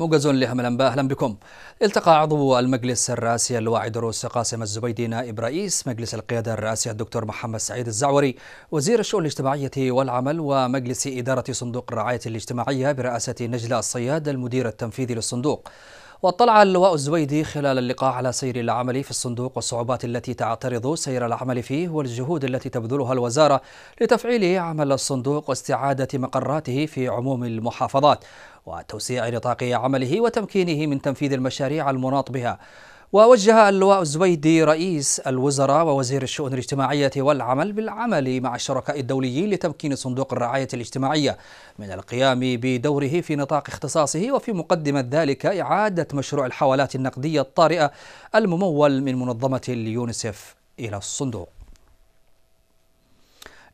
موجز لهم الأنباء أهلا بكم. التقى عضو المجلس الرئاسي اللواء دروس قاسم الزبيدي نائب رئيس مجلس القيادة الرئاسي الدكتور محمد سعيد الزعوري وزير الشؤون الاجتماعية والعمل ومجلس إدارة صندوق الرعاية الاجتماعية برئاسة نجلاء الصياد المدير التنفيذي للصندوق. واطلع اللواء الزويدي خلال اللقاء على سير العمل في الصندوق والصعوبات التي تعترض سير العمل فيه والجهود التي تبذلها الوزارة لتفعيل عمل الصندوق واستعادة مقراته في عموم المحافظات وتوسيع نطاق عمله وتمكينه من تنفيذ المشاريع المناط بها. ووجه اللواء الزبيدي رئيس الوزراء ووزير الشؤون الاجتماعية والعمل بالعمل مع الشركاء الدوليين لتمكين صندوق الرعاية الاجتماعية من القيام بدوره في نطاق اختصاصه وفي مقدمة ذلك إعادة مشروع الحوالات النقدية الطارئة الممول من منظمة اليونيسف إلى الصندوق.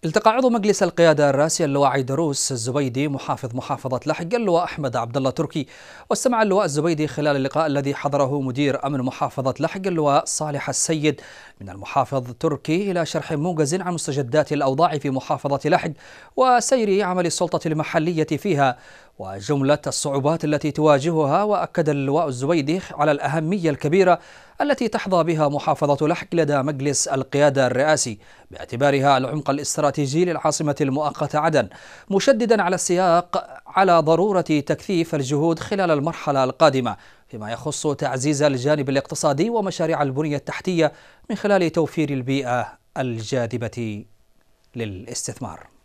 التقى عضو مجلس القيادة الرئاسي اللواء عيدروس الزبيدي محافظ محافظة لحق اللواء أحمد عبد الله تركي. واستمع اللواء الزبيدي خلال اللقاء الذي حضره مدير أمن محافظة لحق اللواء صالح السيد. من المحافظ تركي إلى شرح موجز عن مستجدات الأوضاع في محافظة لحق وسير عمل السلطة المحلية فيها وجملة الصعوبات التي تواجهها وأكد اللواء الزبيدي على الأهمية الكبيرة التي تحظى بها محافظة لحق لدى مجلس القيادة الرئاسي باعتبارها العمق الاستراتيجي للعاصمة المؤقتة عدن مشددا على السياق على ضرورة تكثيف الجهود خلال المرحلة القادمة فيما يخص تعزيز الجانب الاقتصادي ومشاريع البنية التحتية من خلال توفير البيئة الجاذبة للاستثمار.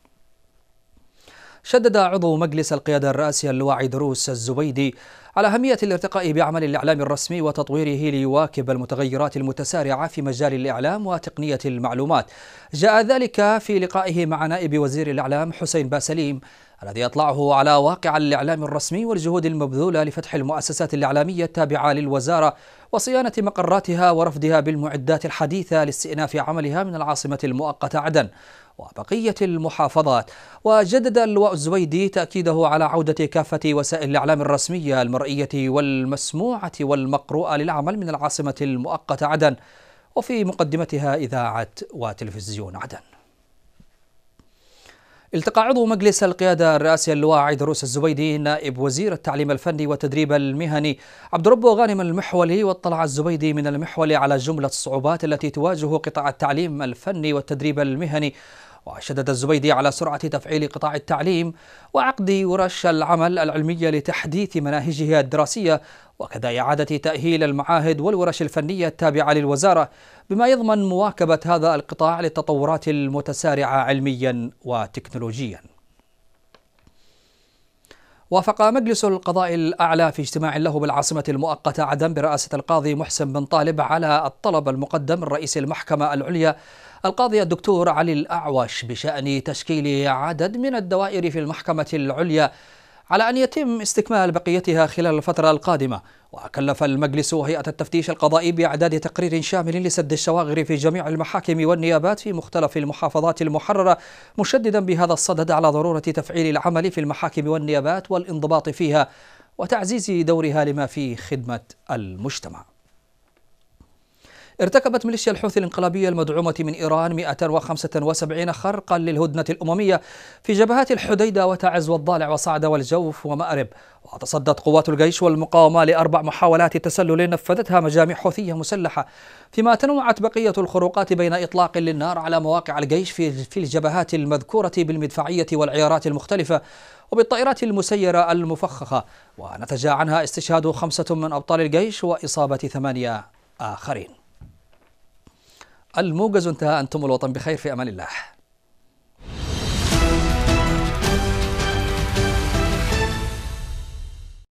شدد عضو مجلس القيادة الرئاسي اللواء دروس الزبيدي على أهمية الارتقاء بعمل الإعلام الرسمي وتطويره ليواكب المتغيرات المتسارعة في مجال الإعلام وتقنية المعلومات. جاء ذلك في لقائه مع نائب وزير الإعلام حسين باسليم الذي أطلعه على واقع الإعلام الرسمي والجهود المبذولة لفتح المؤسسات الإعلامية التابعة للوزارة وصيانة مقراتها ورفدها بالمعدات الحديثة لاستئناف عملها من العاصمة المؤقتة عدن وبقية المحافظات. وجدد اللواء الزويدي تأكيده على عودة كافة وسائل الإعلام الرسمية المرئية والمسموعة والمقروءة للعمل من العاصمة المؤقتة عدن وفي مقدمتها إذاعة وتلفزيون عدن. التقى عضو مجلس القيادة الرئاسي اللواء عيدروس الزبيدي نائب وزير التعليم الفني والتدريب المهني. عبد ربه غانم المحولي واطلع الزبيدي من المحولي على جملة الصعوبات التي تواجه قطاع التعليم الفني والتدريب المهني. وشدد الزبيدي على سرعة تفعيل قطاع التعليم وعقد ورش العمل العلمية لتحديث مناهجها الدراسية وكذا إعادة تأهيل المعاهد والورش الفنية التابعة للوزارة بما يضمن مواكبة هذا القطاع للتطورات المتسارعة علميا وتكنولوجيا. وافق مجلس القضاء الأعلى في اجتماع له بالعاصمة المؤقتة عدن برئاسة القاضي محسن بن طالب على الطلب المقدم من رئيس المحكمة العليا القاضي الدكتور علي الأعوش بشأن تشكيل عدد من الدوائر في المحكمة العليا على أن يتم استكمال بقيتها خلال الفترة القادمة. وكلف المجلس هيئة التفتيش القضائي بإعداد تقرير شامل لسد الشواغر في جميع المحاكم والنيابات في مختلف المحافظات المحررة مشددا بهذا الصدد على ضرورة تفعيل العمل في المحاكم والنيابات والانضباط فيها وتعزيز دورها لما في خدمة المجتمع. ارتكبت ميليشيا الحوثي الانقلابية المدعومة من إيران 175 خرقا للهدنة الأممية في جبهات الحديدة وتعز والضالع وصعد والجوف ومأرب. وتصدت قوات الجيش والمقاومة لأربع محاولات تسلل نفذتها مجاميع حوثية مسلحة فيما تنوعت بقية الخروقات بين إطلاق للنار على مواقع الجيش في الجبهات المذكورة بالمدفعية والعيارات المختلفة وبالطائرات المسيرة المفخخة. ونتج عنها استشهاد خمسة من أبطال الجيش وإصابة ثمانية آخرين. الموجز انتهى أنتم الوطن بخير في أمان الله.